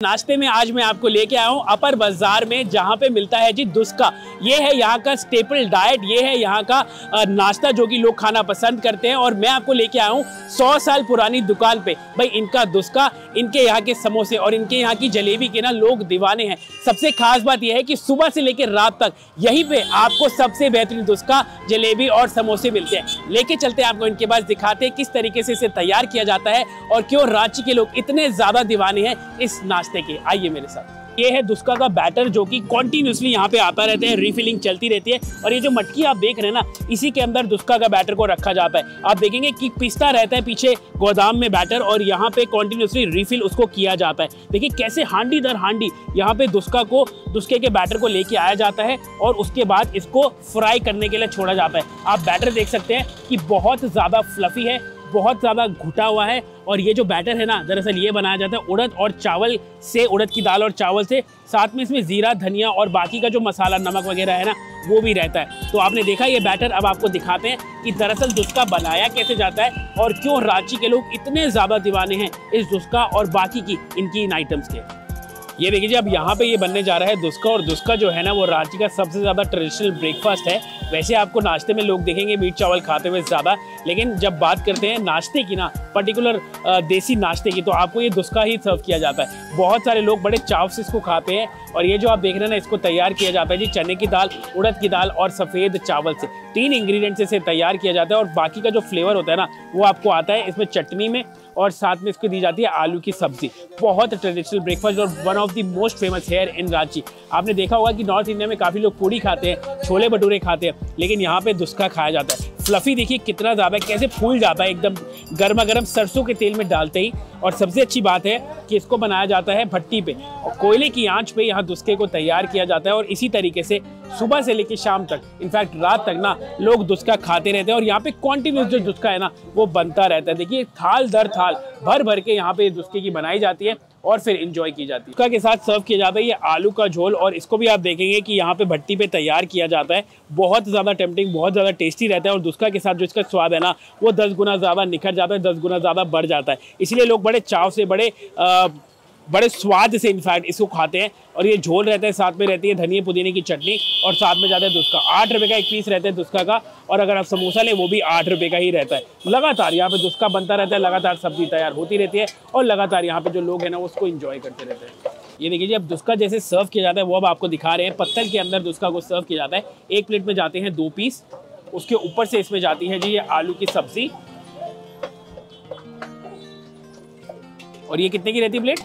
नाश्ते में आज मैं आपको लेके आया हूँ अपर बाज़ार में, जहाँ पे मिलता है जी दुस्का। ये है यहाँ का स्टेपल डाइट ये है यहाँ का नाश्ता जो कि लोग खाना पसंद करते हैं। और मैं आपको लेके आया हूँ सौ साल पुरानी दुकान पे। भाई, इनका दुस्का, इनके यहाँ के समोसे और इनके यहाँ की जलेबी के ना लोग दीवाने हैं। सबसे खास बात यह है कि सुबह से लेकर रात तक यहीं पे आपको सबसे बेहतरीन दुस्का, जलेबी और समोसे मिलते हैं। लेके चलते हैं आपको इनके पास, दिखाते हैं किस तरीके से इसे तैयार किया जाता है और क्यों रांची के लोग इतने ज़्यादा दीवाने हैं इस नाश्ते नाश्ते के। आइए मेरे साथ। ये है दुस्का का बैटर जो कि कॉन्टिन्यूसली यहाँ पे आता रहता है रिफिलिंग चलती रहती है। और ये जो मटकी आप देख रहे हैं ना, इसी के अंदर दुस्का का बैटर को रखा जाता है। आप देखेंगे कि पिस्ता रहता है पीछे गोदाम में बैटर और यहाँ पे कॉन्टिन्यूसली रिफिल उसको किया जाता है। देखिए कैसे हांडी दर हांडी यहाँ पे दुस्का को दुस्के के बैटर को लेके आया जाता है और उसके बाद इसको फ्राई करने के लिए छोड़ा जाता है। आप बैटर देख सकते हैं कि बहुत ज़्यादा फ्लफी है। बहुत ज़्यादा घुटा हुआ है और ये जो बैटर है ना, दरअसल ये बनाया जाता है उड़द और चावल से, उड़द की दाल और चावल से। साथ में इसमें ज़ीरा, धनिया और बाकी का जो मसाला, नमक वगैरह है ना, वो भी रहता है। तो आपने देखा ये बैटर अब आपको दिखाते हैं कि दरअसल दुस्का बनाया कैसे जाता है और क्यों रांची के लोग इतने ज़्यादा दीवाने हैं इस दुस्का और बाकी की, इनकी इन आइटम्स के। ये देखिए जी, अब यहाँ पे ये बनने जा रहा है दुस्का और दुस्का जो है ना, वो रांची का सबसे ज़्यादा ट्रेडिशनल ब्रेकफास्ट है। वैसे आपको नाश्ते में लोग देखेंगे मीट चावल खाते हुए ज़्यादा, लेकिन जब बात करते हैं नाश्ते की ना पर्टिकुलर देसी नाश्ते की तो आपको ये दुस्का ही सर्व किया जाता है। बहुत सारे लोग बड़े चाव से इसको खाते हैं और ये जो आप देख रहे हैं ना, इसको तैयार किया जाता है जी, चने की दाल, उड़द की दाल और सफ़ेद चावल से। तीन इंग्रेडिएंट से इसे तैयार किया जाता है और बाकी का जो फ्लेवर होता है ना, वो आपको आता है इसमें चटनी में और साथ में इसको दी जाती है आलू की सब्ज़ी। बहुत ट्रेडिशनल ब्रेकफास्ट और one of the most famous here in Ranchi आपने देखा होगा कि नॉर्थ इंडिया में काफ़ी लोग पूड़ी खाते हैं, छोले भटूरे खाते हैं, लेकिन यहाँ पे दुस्का खाया जाता है। फ्लफी देखिए कितना ज़्यादा, कैसे फूल जाता है एकदम गर्मा गर्म सरसों के तेल में डालते ही। और सबसे अच्छी बात है कि इसको बनाया जाता है भट्टी पे। और कोयले की आँच पे यहाँ दुस्के को तैयार किया जाता है और इसी तरीके से सुबह से लेकर शाम तक, इनफैक्ट रात तक ना, लोग दुस्का खाते रहते हैं। और यहाँ पे कॉन्टिन्यूस जो दुस्का है ना, वो बनता रहता है। देखिए, थाल दर थाल, भर भर के यहाँ पे दुस्के की बनाई जाती है और फिर इंजॉय की जाती है। उसका के साथ सर्व किया जाता है ये आलू का झोल और इसको भी आप देखेंगे कि यहाँ पे भट्टी पे तैयार किया जाता है। बहुत ज़्यादा टेम्पटिंग बहुत ज़्यादा टेस्टी रहता है और दुस्का के साथ जो इसका स्वाद है ना, वो दस गुना ज़्यादा निखर जाता है, दस गुना ज़्यादा बढ़ जाता है। इसलिए लोग बड़े चाव से, बड़े बड़े स्वाद से इनफैक्ट इसको खाते हैं और ये झोल रहता है, साथ में रहती है धनिया पुदीने की चटनी और साथ में जाता है दुस्का आठ रुपये का एक पीस रहता है दुस्का का और अगर आप समोसा लें, वो भी आठ रुपये का ही रहता है। लगातार यहाँ पे दुस्का बनता रहता है, लगातार सब्ज़ी तैयार होती रहती है और लगातार यहाँ पे जो लोग हैं ना उसको इन्जॉय करते रहते हैं। ये देखिए जी, अब दुस्का जैसे सर्व किया जाता है, वो अब आपको दिखा रहे हैं। पत्थर के अंदर दुस्का को सर्व किया जाता है। एक प्लेट में जाते हैं दो पीस। उसके ऊपर से इसमें जाती है जी ये आलू की सब्ज़ी। और ये कितने की रहती प्लेट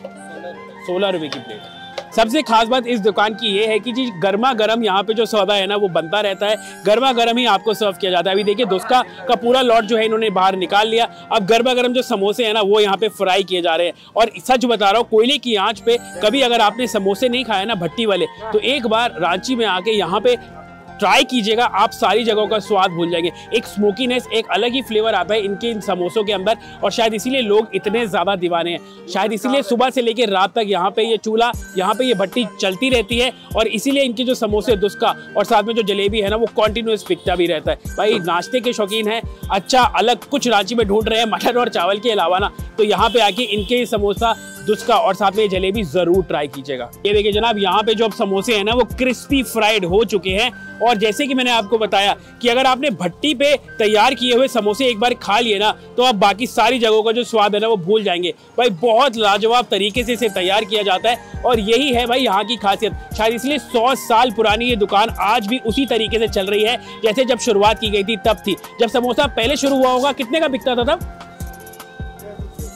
सोलह रुपए की प्लेट सबसे खास बात इस दुकान की ये है कि जी गर्मा गर्म यहाँ पे जो सौदा है ना, वो बनता रहता है। गर्मा गर्म ही आपको सर्व किया जाता है। अभी देखिए, दोस्का का पूरा लॉट जो है इन्होंने बाहर निकाल लिया। अब गर्मा गर्म जो समोसे हैं ना, वो यहाँ पे फ्राई किए जा रहे हैं। और सच बता रहा हूँ, कोयले की आँच पे कभी अगर आपने समोसे नहीं खाए ना, भट्टी वाले तो एक बार रांची में आके यहाँ पे ट्राई कीजिएगा, आप सारी जगहों का स्वाद भूल जाएँगे। एक स्मोकीनेस एक अलग ही फ्लेवर आता है इनके इन समोसों के अंदर और शायद इसीलिए लोग इतने ज़्यादा दीवाने हैं। शायद इसीलिए सुबह से लेकर रात तक यहाँ पे ये चूल्हा, यहाँ पे ये भट्टी चलती रहती है और इसीलिए इनके जो समोसे दुस्का और साथ में जो जलेबी है ना, वो कॉन्टिन्यूस बिकता भी रहता है। भाई, नाश्ते के शौकीन है अच्छा अलग कुछ रांची में ढूंढ रहे हैं, मटन और चावल के अलावा ना तो यहाँ पे आके इनके समोसा दुस्का और साथ में जलेबी ज़रूर ट्राई कीजिएगा। ये देखिए जनाब, यहाँ पे जो अब समोसे हैं ना, वो क्रिस्पी फ्राइड हो चुके हैं और जैसे कि मैंने आपको बताया कि अगर आपने भट्टी पे तैयार किए हुए समोसे एक बार खा लिए ना तो आप बाकी सारी जगहों का जो स्वाद है ना, वो भूल जाएँगे। भाई, बहुत लाजवाब तरीके से इसे तैयार किया जाता है और यही है भाई यहाँ की खासियत। शायद इसलिए सौ साल पुरानी ये दुकान आज भी उसी तरीके से चल रही है, जैसे जब शुरुआत की गई थी, तब थी। जब समोसा पहले शुरू हुआ होगा, कितने का बिकता था तब?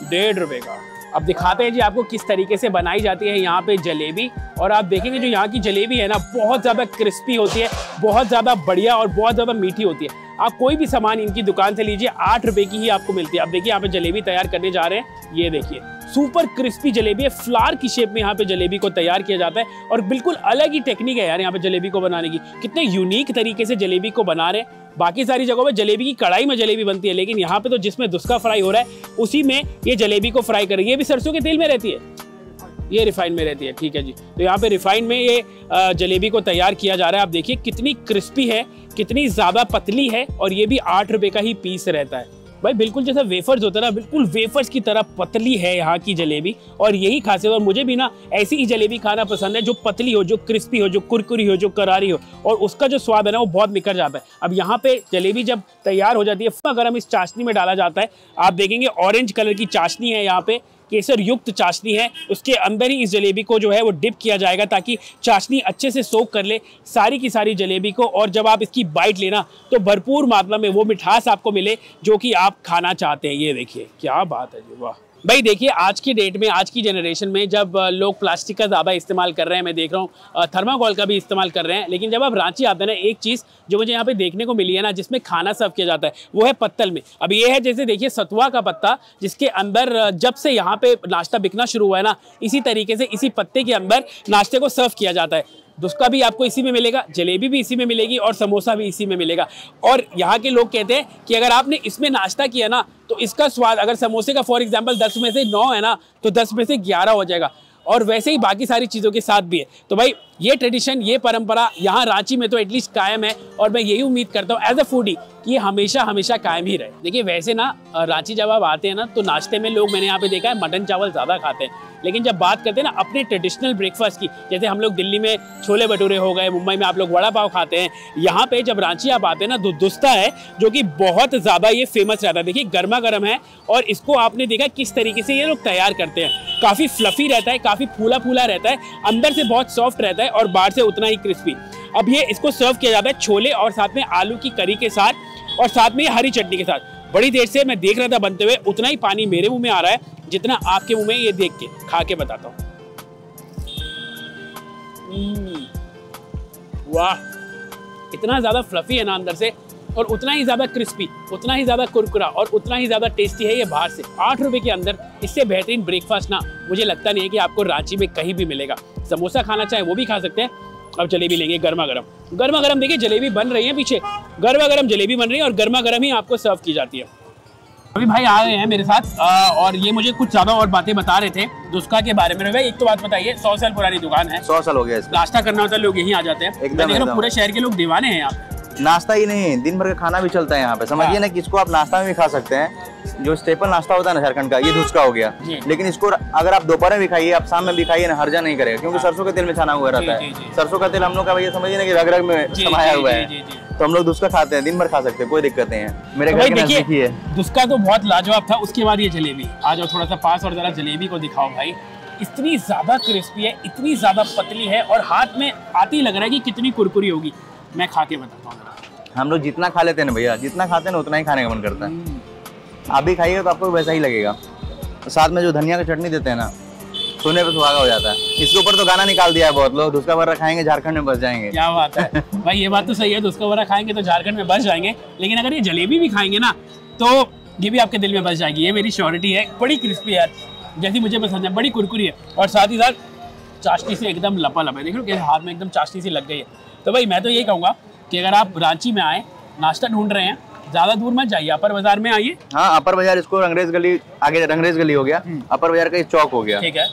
डेढ़ रुपए का। अब दिखाते हैं जी आपको किस तरीके से बनाई जाती है यहाँ पे जलेबी। और आप देखेंगे जो यहाँ की जलेबी है ना, बहुत ज़्यादा क्रिस्पी होती है, बहुत ज़्यादा बढ़िया और बहुत ज़्यादा मीठी होती है। आप कोई भी सामान इनकी दुकान से लीजिए, आठ रुपए की ही आपको मिलती है। आप देखिए यहाँ पे जलेबी तैयार करने जा रहे हैं। ये देखिए, सुपर क्रिस्पी जलेबी है। फ्लार की शेप में यहाँ पे जलेबी को तैयार किया जाता है। और बिल्कुल अलग ही टेक्निक है यार यहाँ पे जलेबी को बनाने की। कितने यूनिक तरीके से जलेबी को बना रहे हैं। बाकी सारी जगहों पे जलेबी की कढ़ाई में जलेबी बनती है, लेकिन यहाँ पे तो जिसमें दुस्का फ्राई हो रहा है, उसी में ये जलेबी को फ्राई कर। रही है ये भी सरसों के तेल में रहती है? ये रिफाइंड में रहती है, ठीक है जी। तो यहाँ पे रिफाइंड में ये जलेबी को तैयार किया जा रहा है। आप देखिए कितनी क्रिस्पी है, कितनी ज़्यादा पतली है, और ये भी आठ रुपये का ही पीस रहता है। भाई, बिल्कुल जैसा वेफर्स होता है ना, बिल्कुल वेफर्स की तरह पतली है यहाँ की जलेबी। और यही खासियत, और मुझे भी ना ऐसी ही जलेबी खाना पसंद है जो पतली हो, जो क्रिस्पी हो, जो कुरकुरी हो, जो करारी हो, और उसका जो स्वाद है ना, वो बहुत निकल जाता है। अब यहाँ पे जलेबी जब तैयार हो जाती है, अगर हम इस चाशनी में डाला जाता है, आप देखेंगे ऑरेंज कलर की चाशनी है यहाँ पे। केसर युक्त चाशनी है। उसके अंदर ही इस जलेबी को जो है वो डिप किया जाएगा ताकि चाशनी अच्छे से सोख कर ले सारी की सारी जलेबी को। और जब आप इसकी बाइट लेना तो भरपूर मात्रा में वो मिठास आपको मिले जो कि आप खाना चाहते हैं। ये देखिए, क्या बात है जी, वाह। भाई देखिए, आज की डेट में, आज की जनरेशन में जब लोग प्लास्टिक का ज़्यादा इस्तेमाल कर रहे हैं, मैं देख रहा हूँ थर्माकोल का भी इस्तेमाल कर रहे हैं, लेकिन जब आप रांची आते हैं ना, एक चीज़ जो मुझे यहाँ पे देखने को मिली है ना, जिसमें खाना सर्व किया जाता है, वो है पत्तल में। अब ये है जैसे देखिए, सतुआ का पत्ता, जिसके अंदर जब से यहाँ पे नाश्ता बिकना शुरू हुआ है ना, इसी तरीके से इसी पत्ते के अंदर नाश्ते को सर्व किया जाता है। दुस्का भी आपको इसी में मिलेगा, जलेबी भी इसी में मिलेगी और समोसा भी इसी में मिलेगा। और यहाँ के लोग कहते हैं कि अगर आपने इसमें नाश्ता किया ना तो इसका स्वाद, अगर समोसे का फॉर एग्ज़ाम्पल दस में से नौ है ना तो दस में से ग्यारह हो जाएगा। और वैसे ही बाकी सारी चीज़ों के साथ भी है। तो भाई, ये ट्रेडिशन ये परंपरा यहाँ रांची में तो एटलीस्ट कायम है। और मैं यही उम्मीद करता हूँ एज अ फूडी कि ये हमेशा हमेशा कायम ही रहे। देखिए, वैसे ना, रांची जब आप आते हैं ना तो नाश्ते में लोग, मैंने यहाँ पे देखा है, मटन चावल ज़्यादा खाते हैं। लेकिन जब बात करते हैं ना अपने ट्रेडिशनल ब्रेकफास्ट की, जैसे हम लोग दिल्ली में छोले भटूरे हो गए, मुंबई में आप लोग वड़ा पाव खाते हैं, यहाँ पे जब रांची आप आते हैं ना तो दुस्ता है, जो कि बहुत ज़्यादा ये फ़ेमस रहता है। देखिए, गर्मा गर्म है, और इसको आपने देखा किस तरीके से ये लोग तैयार करते हैं। काफ़ी फ्लफी रहता है, काफ़ी फूला फूला रहता है, अंदर से बहुत सॉफ्ट रहता है, और बाहर से उतना ही क्रिस्पी अब ये इसको सर्व किया जाता है छोले और साथ में आलू की करी के साथ। और साथ में हरी चटनी के साथ। बड़ी देर से मैं देख रहा था बनते हुए उतना ही पानी मेरे मुँह में आ रहा है जितना आपके मुँह में ये देख के खा के बताता हूँ। हम्म, वाह। इतना ज़्यादा फ्लफी है ना अंदर से और उतना ही ज़्यादा क्रिस्पी उतना ही ज़्यादा कुरकुरा और उतना ही ज़्यादा टेस्टी है ये बाहर से। आठ रुपए के अंदर इससे बेहतरीन ब्रेकफास्ट ना मुझे लगता नहीं है कि आपको रांची में कहीं भी मिलेगा। समोसा खाना चाहे वो भी खा सकते हैं। अब जलेबी लेंगे गर्मा गर्म गर्मा गर्म देखिए जलेबी बन रही है पीछे। गर्मा गर्म जलेबी बन रही है और गर्मा गर्म ही आपको सर्व की जाती है। अभी भाई आ गए हैं मेरे साथ आ, और ये मुझे कुछ ज़्यादा और बातें बता रहे थे दुष्का के बारे में। एक तो बात बताइए सौ साल पुरानी दुकान है। सौ साल हो गया नाश्ता करना होता है लोग यही आ जाते हैं। पूरे शहर के लोग दीवाने हैं यहाँ। नाश्ता ही नहीं दिन भर का खाना भी चलता है यहाँ पे। समझिए हाँ। ना कि इसको आप नाश्ता में भी खा सकते हैं। जो स्टेपल नाश्ता होता है ना झारखंड का ये धुचका हो गया। लेकिन इसको अगर आप दोपहर में भी खाइए आप शाम में भी खाइए ना हर्जा नहीं करेगा क्योंकि हाँ। सरसों के तेल में छाना हुआ रहता है। सरसों का तेल हम लोग का भैया समझिए ना कि रग रग में समाया हुआ है। तो हम लोग दुस्का खाते हैं दिन भर खा सकते हैं कोई दिक्कत नहीं है। मेरे तो घर के नज़दीक ही है। दुस्का तो बहुत लाजवाब था उसके बाद ये जलेबी। आ जाओ थोड़ा सा पास और जरा जलेबी को दिखाओ भाई। इतनी ज़्यादा क्रिस्पी है इतनी ज़्यादा पतली है और हाथ में आती लग रहा है कि कितनी कुरकुरी होगी। मैं खा के बताता हूँ। हम लोग जितना खा लेते हैं ना भैया, जितना खाते हैं ना उतना ही खाने का मन करता है। आप भी खाइएगा तो आपको वैसा ही लगेगा। साथ में जो धनिया की चटनी देते हैं ना, सोने पर सुहागा हो जाता है। इसके ऊपर तो गाना निकाल दिया है बहुत लोग धुसका बर्रा खाएँगे, झारखंड में बस जाएँगे। क्या बात है। भाई, ये बात तो सही है धुसका बर्रा खाएँगे तो झारखंड में बस जाएँगे। लेकिन अगर ये जलेबी भी खाएँगे ना तो ये भी आपके दिल में बस जाएगी। ये मेरी श्योरिटी है, बड़ी क्रिस्पी है जैसी मुझे पसंद है, बड़ी कुरकुरी है। और साथ ही साथ चाशनी से एकदम लपा लपा देख लो हाथ में एकदम चाशनी से लग गई है। तो भाई, मैं तो यही कहूँगा कि अगर आप रांची में आए नाश्ता ढूंढ रहे हैं ज़्यादा दूर मत जाइए अपर बाज़ार में आइए। हाँ अपर बाज़ार इसको अंग्रेज़ गली आगे अंग्रेज़ गली हो गया। हम्म। अपर बाज़ार का चौक हो गया। ठीक है।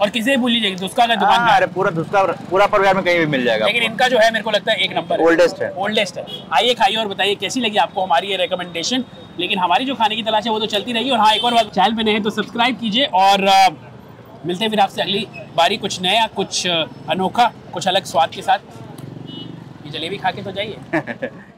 और किसे भूल लीजिए दुस्का का दुकान हाँ, अरे पूरा दुस्का पूरा परिवार में कहीं भी मिल जाएगा लेकिन इनका जो है मेरे को लगता है एक नंबर ओल्डेस्ट है। ओल्डेस्ट है। आइए खाइए और बताइए कैसी लगी आपको हमारी ये रिकमेंडेशन लेकिन हमारी जो खाने की तलाश है वो तो चलती रहेगी और हाँ एक और बात चैनल पे नहीं है तो सब्सक्राइब कीजिए। और मिलते हैं फिर आपसे अगली बारी कुछ नया कुछ अनोखा कुछ अलग स्वाद के साथ। जलेबी खा के तो जाइए।